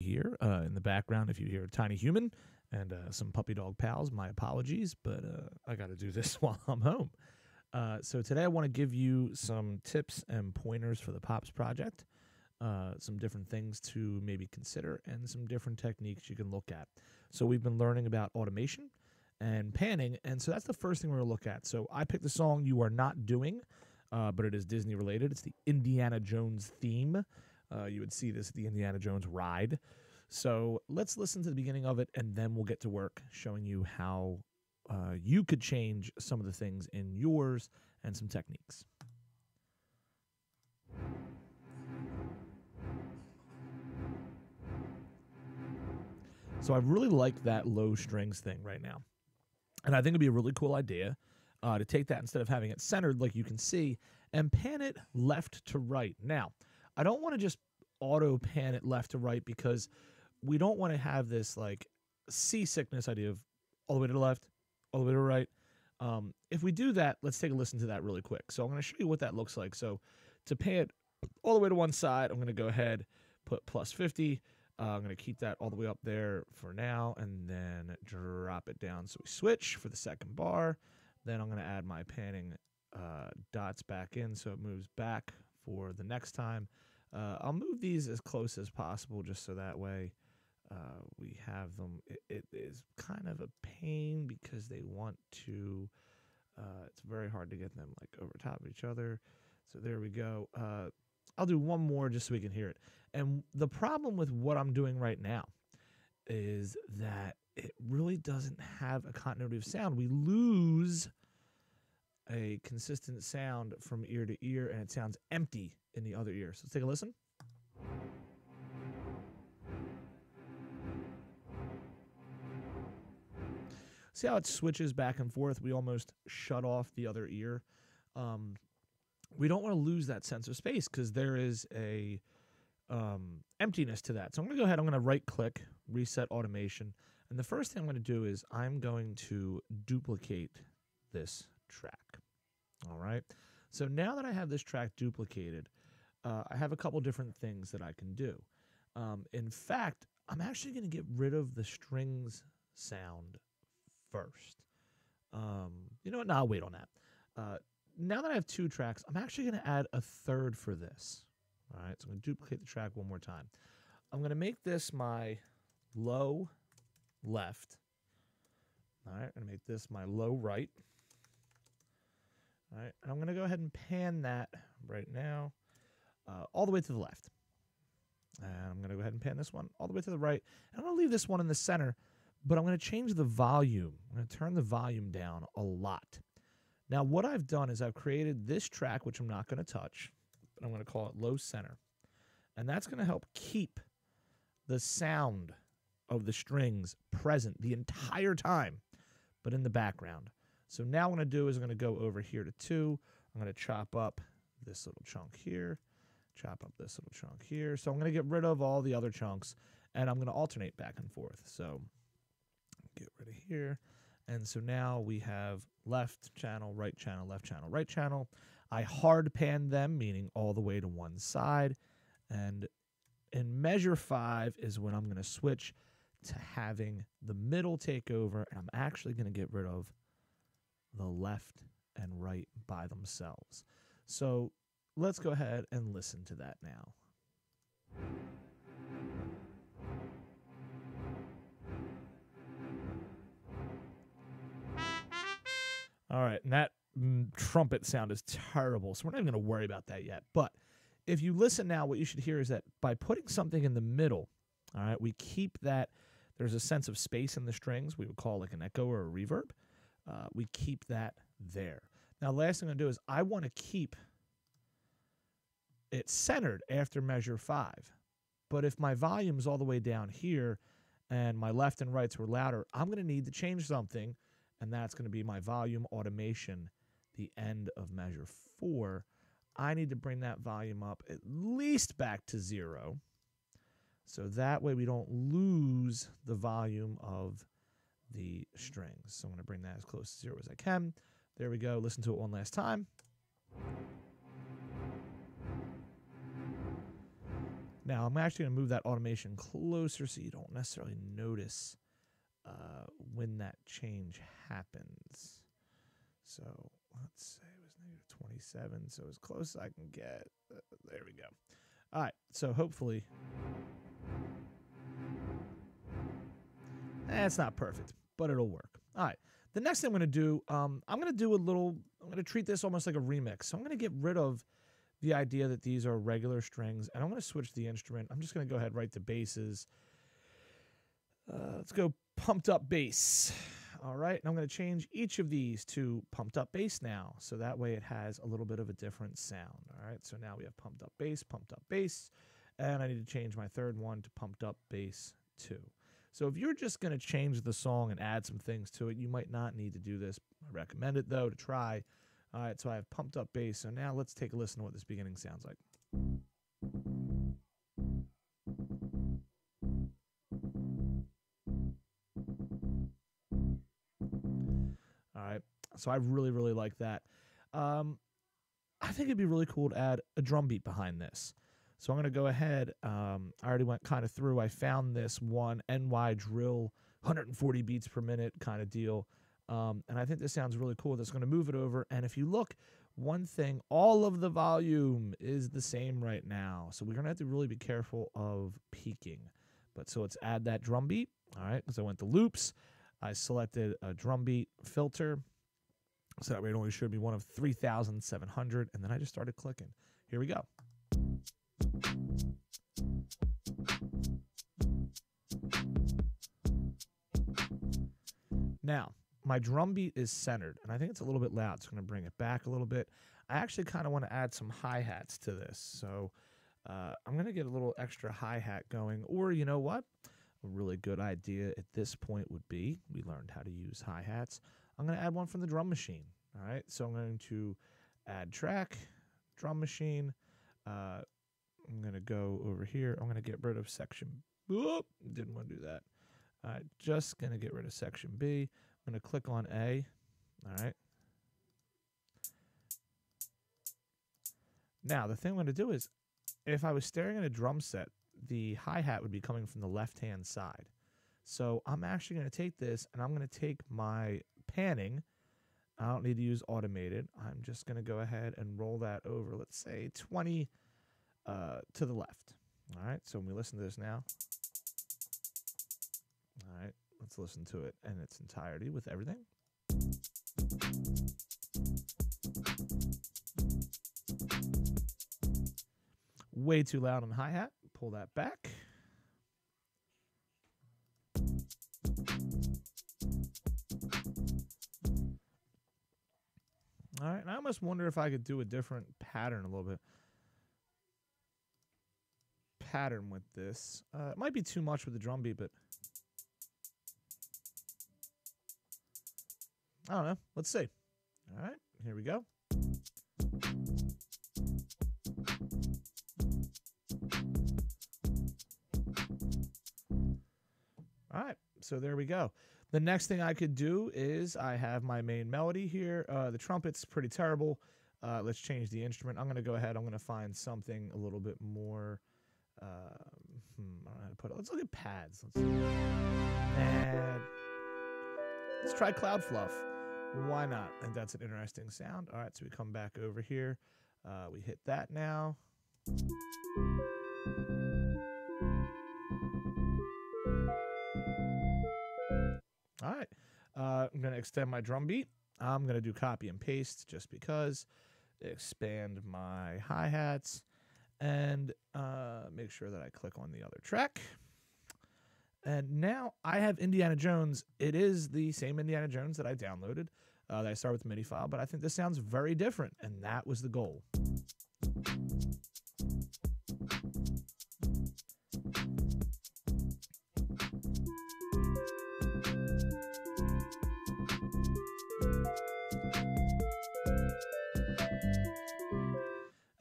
here uh, in the background. If you hear a tiny human and uh, some puppy dog pals, my apologies, but uh, I got to do this while I'm home. Uh, so today I want to give you some tips and pointers for the Pops project, uh, some different things to maybe consider, and some different techniques you can look at. So we've been learning about automation and panning, and so that's the first thing we're to look at. So I picked the song "You Are Not Doing," uh, but it is Disney related. It's the Indiana Jones theme. Uh, you would see this at the Indiana Jones ride. So let's listen to the beginning of it, and then we'll get to work showing you how uh, you could change some of the things in yours and some techniques. So I really like that low strings thing right now. And I think it'd be a really cool idea uh, to take that instead of having it centered like you can see and pan it left to right. Now, I don't want to just auto pan it left to right because we don't want to have this like seasickness idea of all the way to the left, all the way to the right. Um, if we do that, let's take a listen to that really quick. So I'm going to show you what that looks like. So to pan it all the way to one side, I'm going to go ahead, put plus 50. Uh, I'm going to keep that all the way up there for now and then drop it down. So we switch for the second bar. Then I'm going to add my panning uh, dots back in so it moves back for the next time. Uh, I'll move these as close as possible just so that way uh, we have them. It, it is kind of a pain because they want to, uh, it's very hard to get them like over top of each other. So there we go. Uh, I'll do one more just so we can hear it. And the problem with what I'm doing right now is that it really doesn't have a continuity of sound. We lose a consistent sound from ear to ear and it sounds empty in the other ear. So let's take a listen. See how it switches back and forth? We almost shut off the other ear. Um, we don't want to lose that sense of space because there is a um, emptiness to that. So I'm going to go ahead. I'm going to right click, reset automation. And the first thing I'm going to do is I'm going to duplicate this track. All right. So now that I have this track duplicated, uh, I have a couple different things that I can do. Um, in fact, I'm actually going to get rid of the strings sound first. Um, you know what? No, I'll wait on that. Uh, now that I have two tracks, I'm actually going to add a third for this. All right, so I'm going to duplicate the track one more time. I'm going to make this my low left. All right, I'm going to make this my low right. All right, I'm going to go ahead and pan that right now uh, all the way to the left. And I'm going to go ahead and pan this one all the way to the right. And I'm going to leave this one in the center, but I'm going to change the volume. I'm going to turn the volume down a lot. Now, what I've done is I've created this track, which I'm not going to touch, but I'm going to call it low center. And that's going to help keep the sound of the strings present the entire time, but in the background. So now what I'm going to do is I'm going to go over here to two. I'm going to chop up this little chunk here, chop up this little chunk here. So I'm going to get rid of all the other chunks, and I'm going to alternate back and forth. So get rid of here. And so now we have left channel, right channel, left channel, right channel. I hard pan them, meaning all the way to one side. And in measure five is when I'm going to switch to having the middle take over. And I'm actually going to get rid of the left and right by themselves. So let's go ahead and listen to that now. All right, and that mm, trumpet sound is terrible, so we're not even going to worry about that yet. But if you listen now, what you should hear is that by putting something in the middle, all right, we keep that. There's a sense of space in the strings. We would call like an echo or a reverb. Uh, we keep that there. Now, last thing I'm going to do is I want to keep it centered after measure five. But if my volume is all the way down here and my left and rights were louder, I'm going to need to change something and that's going to be my volume automation, the end of measure four. I need to bring that volume up at least back to zero. So that way we don't lose the volume of the strings. So I'm going to bring that as close to zero as I can. There we go. Listen to it one last time. Now I'm actually going to move that automation closer so you don't necessarily notice uh, when that change happens. So let's say it was negative 27, so as close as I can get. Uh, there we go. All right, so hopefully. That's not perfect, but it'll work. All right. The next thing I'm going to do, um, I'm going to do a little, I'm going to treat this almost like a remix. So I'm going to get rid of the idea that these are regular strings and I'm going to switch the instrument. I'm just going to go ahead right to basses. Uh, let's go pumped up bass. All right, and I'm going to change each of these to pumped up bass now. So that way it has a little bit of a different sound. All right, so now we have pumped up bass, pumped up bass, and I need to change my third one to pumped up bass 2. So if you're just going to change the song and add some things to it, you might not need to do this. I recommend it though to try. All right, so I have pumped up bass. So now let's take a listen to what this beginning sounds like. All right, so I really, really like that. Um, I think it'd be really cool to add a drum beat behind this. So I'm going to go ahead. Um, I already went kind of through. I found this one NY drill, 140 beats per minute kind of deal. Um, and I think this sounds really cool. That's going to move it over. And if you look, one thing, all of the volume is the same right now. So we're going to have to really be careful of peaking. But so let's add that drum beat. All right. So I went to loops. I selected a drum beat filter. So that way it only showed me one of 3,700. And then I just started clicking. Here we go. Now, my drum beat is centered, and I think it's a little bit loud. So I'm going to bring it back a little bit. I actually kind of want to add some hi hats to this. So uh, I'm going to get a little extra hi hat going. Or, you know what? A really good idea at this point would be we learned how to use hi hats. I'm going to add one from the drum machine. All right. So I'm going to add track, drum machine. Uh, I'm going to go over here. I'm going to get rid of section. Whoop, didn't want to do that. All right, just going to get rid of section B. I'm going to click on A. All right. Now, the thing I'm going to do is if I was staring at a drum set, the hi-hat would be coming from the left-hand side. So I'm actually going to take this and I'm going to take my panning. I don't need to use automated. I'm just going to go ahead and roll that over, let's say 20 uh, to the left. All right, so when we listen to this now, all right, let's listen to it in its entirety with everything. Way too loud on the hi hat. Pull that back. All right, and I almost wonder if I could do a different pattern a little bit pattern with this. Uh, it might be too much with the drum beat, but I don't know. Let's see. All right, here we go. All right, so there we go. The next thing I could do is I have my main melody here. Uh, the trumpet's pretty terrible. Uh, let's change the instrument. I'm going to go ahead. I'm going to find something a little bit more um, hmm, I don't know how to put it. Let's look at pads. Let's, and let's try Cloud Fluff. Why not? And that's an interesting sound. All right, so we come back over here. Uh, we hit that now. All right, uh, I'm going to extend my drum beat. I'm going to do copy and paste just because. Expand my hi hats and uh, make sure that I click on the other track. And now I have Indiana Jones. It is the same Indiana Jones that I downloaded. Uh, that I started with the MIDI file, but I think this sounds very different, and that was the goal.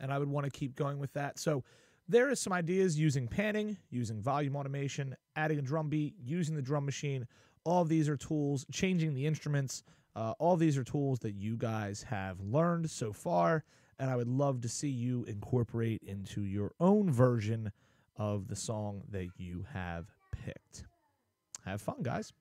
And I would want to keep going with that. So there is some ideas using panning, using volume automation, adding a drum beat, using the drum machine. All these are tools, changing the instruments. Uh, all these are tools that you guys have learned so far, and I would love to see you incorporate into your own version of the song that you have picked. Have fun, guys.